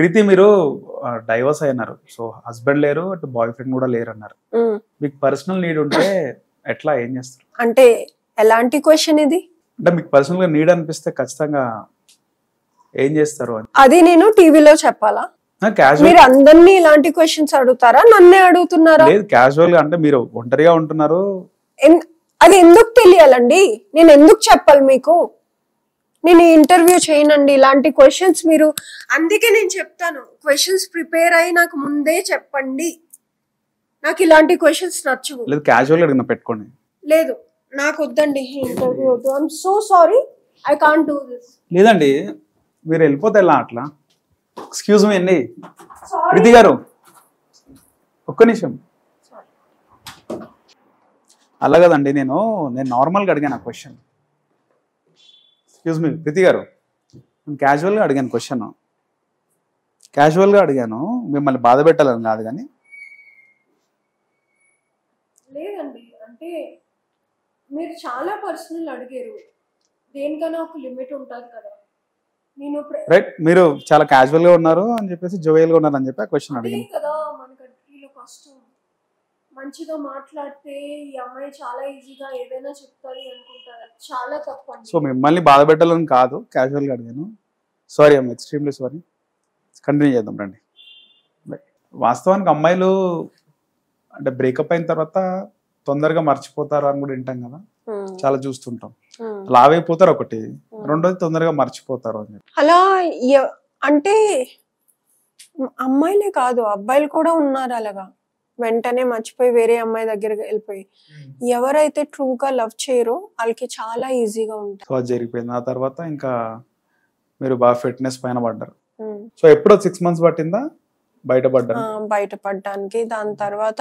ప్రీతి మీరు డైవర్స్ అయినారు. So husband లేరు అటు బాయ్ ఫ్రెండ్ కూడా లేరు అన్నారు. మీకు పర్సనల్ నీడ్ ఉంటే ఎట్లా ఏం చేస్తారు? అంటే ఎలాంటి క్వశ్చన్ ఇది? అంటే మీకు పర్సనల్గా నీడ్ అనిపిస్తే ఖచ్చితంగా ఏం చేస్తారు అది నేను టీవీలో చెప్పాలా? మీరు అందరినీ ఇలాంటి క్వశ్చన్స్ అడుగుతారా? నన్నే అడుగుతున్నారా? లేదు క్యాజువల్గా అంటే మీరు ఒంటరిగా ఉంటున్నారు. అది ఎందుకు తెలియాలండి? నేను ఎందుకు చెప్పాలి మీకు? నేను ఇంటర్వ్యూ చేయనండి. ఇలాంటి క్వశ్చన్స్ మీరు అందుకే నేను చెప్తాను. క్వశ్చన్స్ ప్రిపేర్ అయి నాకు ముందే చెప్పండి. నాకు ఇలాంటి క్వశ్చన్స్ నచ్చవు. లేదు క్యాజువల్ అడిగిన పెట్టుకోండి. లేదు నాకు వద్దండి ఇంటర్వ్యూ వద్దు. I'm so sorry I can't do this లేదండి మీరు వెళ్ళిపోతే ఎలా అట్లా? ఎక్స్క్యూజ్ మీ అండి. ప్రీతి గారు ఒక్క నిమిషం. అలా కదండి నేను నేను నార్మల్గా అడిగాను ఆ క్వశ్చన్ ఎక్స్క్యూజ్ మీ ప్రీతి గారు. నేను క్యాజువల్గా అడిగాను క్వశ్చన్ క్యాజువల్గా అడిగాను. మిమ్మల్ని బాధ పెట్టాలని కాదు కానీ. లేదండి. అంటే మీరు చాలా పర్సనల్ అడిగారు. దేనికైనా ఒక లిమిట్ ఉంటుంది కదా. నేను రైట్ మీరు చాలా క్యాజువల్గా ఉన్నారు అని చెప్పేసి జోయల్గా ఉన్నారు అని చెప్పి ఆ క్వశ్చన్ అదే అడిగాను. కదా మన కంట్రీలో కష్టం మంచిగా మాట్లాడితే ఈ అమ్మాయి చాలా ఈజీగా ఏదైనా చెప్తాది అనుకుంటారు. చాలా తప్పండి సో మిమ్మల్ని బాధ పెట్టాలని కాదు క్యాజువల్గా అడిగాను. సారీ అమ్మ ఎక్స్ట్రీమ్లీ సారీ కంటిన్యూ చేద్దాం రండి. వాస్తవానికి అమ్మాయిలు అంటే బ్రేకప్ అయిన తర్వాత తొందరగా మర్చిపోతారు అని కూడా వింటాం కదా. ఉమ్, చాలా చూస్తుంటాం. లావ్ అయిపోతారు ఒకటి రెండోది తొందరగా మర్చిపోతారు అని చెప్పి. అలా అంటే అమ్మాయిలే కాదు అబ్బాయిలు కూడా ఉన్నారు అలాగా. వెంటనే మర్చిపోయి వేరే అమ్మాయి దగ్గరికి వెళ్ళిపోయి. ఎవరైతే ట్రూగా లవ్ చేయరో వాళ్ళకి చాలా ఈజీగా ఉంటుంది సో అది జరిగిపోయింది. ఆ తర్వాత ఇంకా మీరు బాగా ఫిట్నెస్ పైన పడ్డారు. ఉమ్. సో ఎప్పుడో సిక్స్ మంత్స్ పట్టిందా? బయటపడ్డారు ఆ, బయటపడడానికి దాని తర్వాత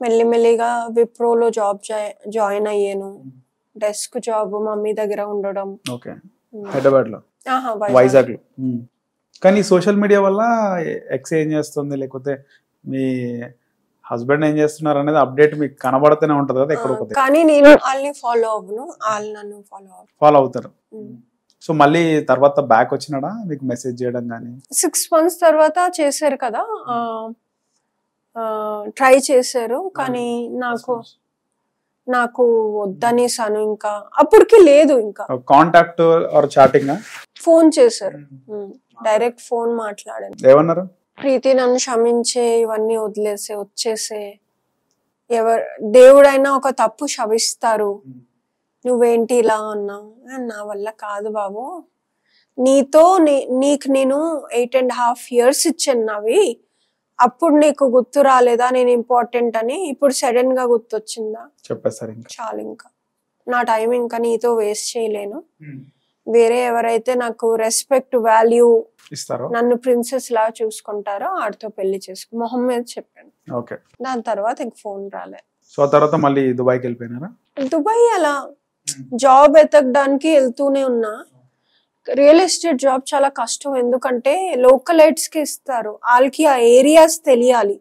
మెల్లిమెల్లిగా విప్రోలో జాబ్ జాయిన్ అయ్యాను. డెస్క్ జాబ్ మమ్మీ దగ్గర ఉండడం. ఓకే. హైదరాబాద్లో వైజాగ్. లో. కానీ సోషల్ మీడియా వల్ల ఎక్స్ ఏం చేస్తుంది? లేకపోతే మీ హస్బెండ్ ఏం చేస్తున్నారు అనేది అప్డేట్ మీకు కనబడుతూనే ఉంటది కదా ఎక్కడ కానీ నేను వాళ్ళని ఫాలో అవ్వను. వాళ్ళు నన్ను ఫాలో ఫాలో అవుతారు. సో మళ్ళీ తర్వాత బ్యాక్ వచ్చినాడా? మీకు మెసేజ్ చేయడం కానీ సిక్స్ మంత్స్ తర్వాత చేశారు కదా. ట్రై చేశారు. కానీ నాకు నాకు వద్దనేసాను ఇంకా. అప్పటికి లేదు ఇంకా. Contact or chatting? ఫోన్ చేశారు. డైరెక్ట్ ఫోన్ మాట్లాడాను. ఏమన్నారు? ప్రీతి నన్ను క్షమించే ఇవన్నీ వదిలేసే వచ్చేసే. ఎవరు దేవుడైనా ఒక తప్పు శవిస్తారు నువ్వేంటి ఇలా అన్నావు? "ఆ, నా వల్ల కాదు బాబు. నీతో నీ- నీకు నేను ఎయిట్ అండ్ హాఫ్ ఇయర్స్ ఇచ్చాను నావి. అప్పుడు నీకు గుర్తు రాలేదా? నేను ఇంపార్టెంట్ అని ఇప్పుడు సడన్గా గుర్తొచ్చిందా? చెప్పేస్తారు ఇంకా. చాలు ఇంకా. నా టైం ఇంకా నీతో వేస్ట్ చేయలేను. వేరే ఎవరైతే నాకు రెస్పెక్ట్ వాల్యూ ఇస్తారు? నన్ను ప్రిన్సెస్ లా చూసుకుంటారో ఆడితో పెళ్ళి చేసుకు మొహం మీద చెప్పాను. ఓకే. దాని తర్వాత ఇంక ఫోన్ రాలే. సో ఆ తర్వాత మళ్ళీ దుబాయ్కి వెళ్ళిపోయినారా? దుబాయ్ అలా జాబ్ ఎతకడానికి వెళ్తూనే ఉన్నా. రియల్ ఎస్టేట్ జాబ్ చాలా కష్టం. ఎందుకంటే లోకలైట్స్కి ఇస్తారు. వాళ్ళకి ఆ ఏరియాస్ తెలియాలి.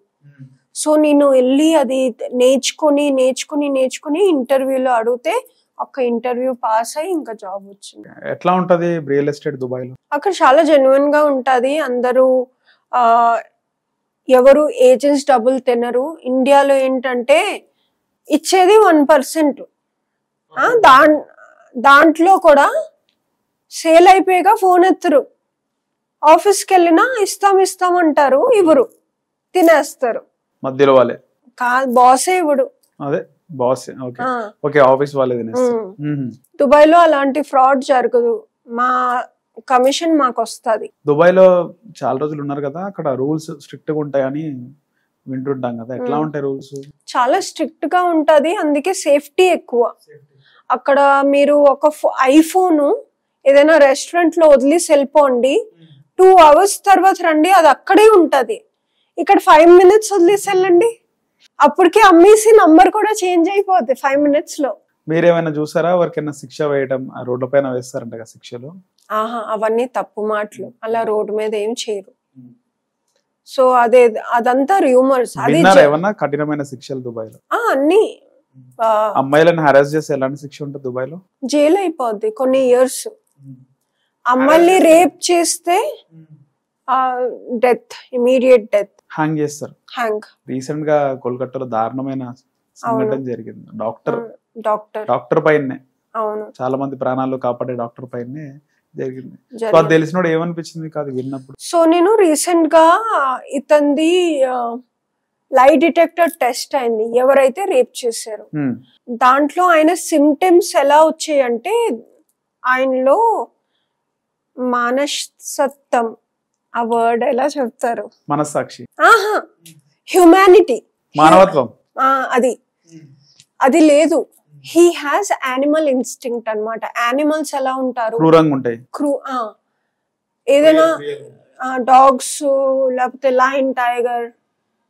సో నేను వెళ్ళి అది నేర్చుకొని నేర్చుకుని నేర్చుకుని ఇంటర్వ్యూలో అడిగితే ఒక ఇంటర్వ్యూ పాస్ అయ్యి ఇంకా జాబ్ వచ్చింది. ఎట్లా ఉంటది రియల్ ఎస్టేట్ దుబాయ్లో అక్కడ చాలా జెన్యున్గా ఉంటది. అందరూ ఎవరు ఏజెంట్స్ డబ్బులు తినరు. ఇండియాలో ఏంటంటే ఇచ్చేది వన్ పర్సెంట్ దా దాంట్లో కూడా సేల్ అయిపోయాక ఫోన్ ఎత్తరు. ఆఫీస్కి వెళ్ళినా ఇస్తాం ఇస్తాం అంటారు. ఇవ్వరు. తినేస్తారు. మధ్యలో వాళ్ళే. కా బాసే ఇవ్వడు. అదే. బాస్ ఓకే ఆఫీస్ వాళ్ళే. దుబాయ్లో అలాంటి ఫ్రాడ్ జరగదు. మా కమిషన్ మాకు వస్తుంది దుబాయ్లో చాలా రోజులు ఉన్నారు కదా అక్కడ రూల్స్ స్ట్రిక్ట్గా ఉంటాయని వింటుంటాం కదా. ఎట్లా. ఉంటాయి రూల్స్? చాలా స్ట్రిక్ట్గా ఉంటది అందుకే సేఫ్టీ ఎక్కువ. అక్కడ మీరు ఒక ఐఫోన్ ఏదైనా రెస్టారెంట్లో వదిలేసి వెళ్ళిపోండి టూ అవర్స్ తర్వాత రండి అది అక్కడే ఉంటది. ఇక్కడ ఫైవ్ మినిట్స్ వదిలేసి వెళ్ళండి. అప్పటికే అమ్మేసి నంబర్ కూడా చేంజ్ అయిపోద్ది ఫైవ్ మినిట్స్లో. మీరేమైనా చూసారా? ఎవరికైనా శిక్ష వేయడం ఆ రోడ్ల పైన వేస్తారంట కదా శిక్షలు. ఆహా అవన్నీ తప్పు మాటలు. అలా రోడ్డు మీద ఏం చేయరు. సో అదే అదంతా రూమర్స్ అది ఏమన్నా? కఠినమైన శిక్షలు దుబాయ్లో ఆ, అన్ని. ఆ, అమ్మాయిలను హరాస్ చేస్తే ఎలాంటి శిక్ష ఉంటుంది దుబాయ్లో జైలు అయిపోద్ది కొన్ని ఇయర్స్ అమ్మాయిల్ని రేప్ చేస్తే డెత్ ఇమీడియట్ డెత్. హ్యాంగ్ చేస్తారు. హ్యాంగ్ రీసెంట్గా కోల్కతాలో దారుణమైన సంఘటన జరిగింది. డాక్టర్ డాక్టర్ డాక్టర్ పైనే. అవును. చాలా మంది ప్రాణాలు కాపాడే డాక్టర్ పైనే జరిగింది. సో అది. తెలిసినోడు ఏమనిపించింది కాదు విన్నప్పుడు. సో నేను రీసెంట్గా ఇతంది లై డిటెక్టర్ టెస్ట్ అయింది. ఎవరైతే రేప్ చేశారో. దాంట్లో ఆయన సిమ్టమ్స్ ఎలా వచ్చాయంటే ఆయనలో మానసత్వం ఆ వర్డ్ ఎలా చెప్తారు? మనస్సాక్షి. ఆహా! హ్యుమానిటీ మానవత్వం. అది. అది లేదు. హీ హ్యాస్ యానిమల్ ఇన్స్టింక్ట్ అన్నమాట. యానిమల్స్ ఎలా ఉంటారు? క్రూరంగా ఉంటాయి. క్రూ ఆ, ఏదైనా డాగ్స్ లేకపోతే lion tiger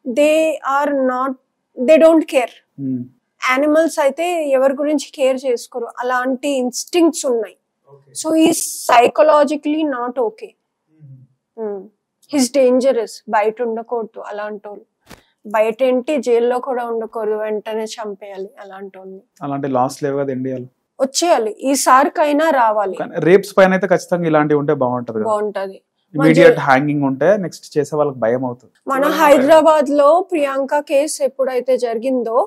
they are not they don't care animals అయితే ఎవరి గురించి కేర్ చేసుకోరు. అలాంటి ఇన్స్టింక్ట్స్ ఉన్నాయి. సో ఈ psychologically not okay his dangerous బయట ఉండకూడదు అలాంటి వాళ్ళు బయట ఏంటి జైల్లో కూడా ఉండకూడదు. వెంటనే చంపేయాలి అలాంటి వాళ్ళని అలాంటి లాస్ లేవు కదా ఇండియాలో. వచ్చేయాలి. ఈసారికైనా రావాలి. కానీ రేప్స్ పైన అయితే ఖచ్చితంగా ఇలాంటివి ఉంటే బాగుంటది బాగుంటది. ఇమీడియట్ హ్యాంగింగ్ ఉంటే నెక్స్ట్ చేసే వాళ్ళకి భయం అవుతుంది. మన హైదరాబాద్లో ప్రియాంక కేసు ఎప్పుడైతే జరిగిందో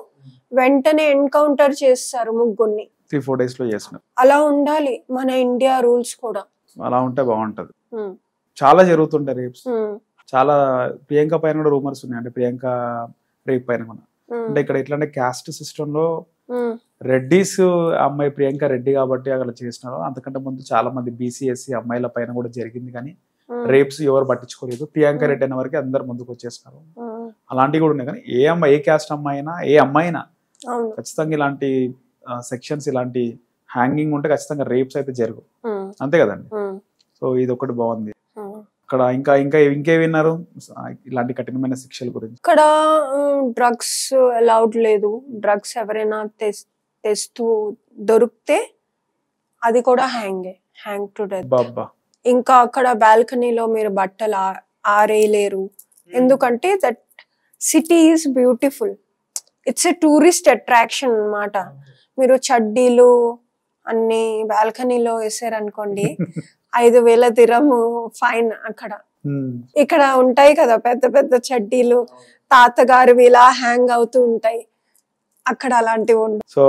వెంటనే ఎన్కౌంటర్ చేస్తారు ముగ్గురిని. త్రీ ఫోర్ డేస్లో చేసినారు. అలా ఉండాలి మన ఇండియా రూల్స్ కూడా. అలా ఉంటే బాగుంటది. ఉమ్, చాలా జరుగుతుంటాయి రేప్స్ చాలా ప్రియాంక పైన కూడా రూమర్స్ ఉన్నాయి. అంటే ప్రియాంక రేప్ పైన కూడా. అంటే ఇక్కడ ఎట్లా అంటే క్యాస్ట్ సిస్టమ్లో రెడ్డిస్ అమ్మాయి ప్రియాంక రెడ్డి కాబట్టి అక్కడ చేసినారు. అంతకంటే ముందు చాలా మంది బీసీఎస్సీ అమ్మాయిల పైన కూడా జరిగింది కానీ రేప్స్ ఎవరు పట్టించుకోలేదు. ప్రియాంక రెడ్డి అనే వరకు అందరు ముందుకు వచ్చేసినారు. అలాంటివి కూడా ఉన్నాయి కానీ ఏ అమ్మాయి ఏ క్యాస్ట్ అమ్మాయి అయినా ఏ అమ్మాయి అయినా ఖచ్చితంగా ఇలాంటి సెక్షన్స్ ఇలాంటి హ్యాంగింగ్ ఉంటే ఖచ్చితంగా రేప్స్ అయితే జరుగు. అంతే కదండి? సో ఇది ఒకటి బాగుంది. ఉమ్. ఇక్కడ ఇంకా ఇంకా ఇంకే విన్నారు? ఇలాంటి కఠినమైన శిక్షల గురించి. ఇక్కడ డ్రగ్స్ అలౌడ్ లేదు. డ్రగ్స్ ఎవరైనా తెస్- తెస్తూ దొరికితే అది కూడా హ్యాంగే హ్యాంగ్ టు డెత్ ఇంకా అక్కడ బాల్కనీలో మీరు బట్టలు ఆరేయలేరు. ఎందుకంటే that city is beautiful it's a tourist attraction అన్నమాట. మీరు చడ్డీలు అన్ని బాల్కనీలో వేసారనుకోండి ఐదు వేల దిరము ఫైన్ అక్కడ. ఇక్కడ ఉంటాయి కదా పెద్ద పెద్ద చడ్డీలు తాతగారివి ఇలా హ్యాంగ్ అవుతూ ఉంటాయి. అక్కడ అలాంటివి ఉండవు సో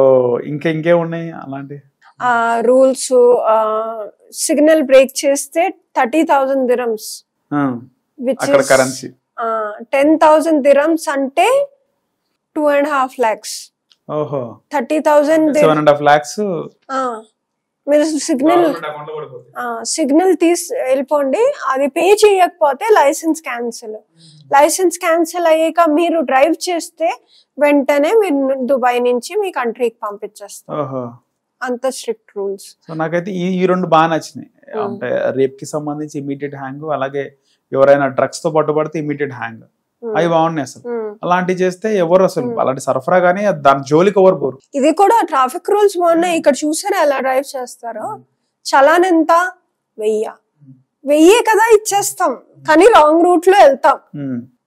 ఇంకా ఇంకే ఉన్నాయి అలాంటి? రూల్స్ సిగ్నల్ బ్రేక్ చేస్తే thirty thousand dirhams. Which currency. Ten thousand dirhams అంటే టూ అండ్ హాఫ్ లాక్స్. ఓహో. Thirty thousand lakhs. మీరు సిగ్నల్ సిగ్నల్ తీసి వెళ్ళిపోండి. అది పే చేయకపోతే లైసెన్స్ క్యాన్సిల్. లైసెన్స్ క్యాన్సిల్ అయ్యాక మీరు డ్రైవ్ చేస్తే వెంటనే మీరు దుబాయ్ నుంచి మీ కంట్రీకి పంపించేస్తారు. ఓహో. అంత స్ట్రిక్ట్ రూల్స్. సో నాకైతే ఈ ఈ రెండు బాగా నచ్చినాయి. అంటే రేప్కి సంబంధించి ఇమీడియట్ హ్యాంగ్ అలాగే ఎవరైనా డ్రగ్స్తో పట్టుబడితే ఇమీడియట్ హ్యాంగ్. అవి బాగున్నాయి అసలు. అలాంటివి చేస్తే ఎవరు అసలు అలాంటి సరఫరా గానీ దాని జోలికి ఎవరు పోరు. ఇది కూడా ట్రాఫిక్ రూల్స్ బాగున్నాయి. ఇక్కడ చూసారా ఎలా డ్రైవ్ చేస్తారో? చలాన్ ఎంత వెయ్య. వెయ్యే కదా ఇచ్చేస్తాం. కానీ రాంగ్ రూట్లో వెళ్తాం.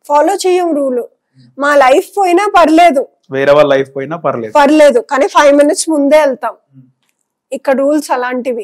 ఫాలో చేయం రూల్. మా లైఫ్ పోయినా పర్లేదు. వేరే వాళ్ళ లైఫ్ పోయినా పర్లేదు. పర్లేదు. కానీ ఫైవ్ మినిట్స్ ముందే వెళ్తాం. ఇక్కడ రూల్స్ అలాంటివి.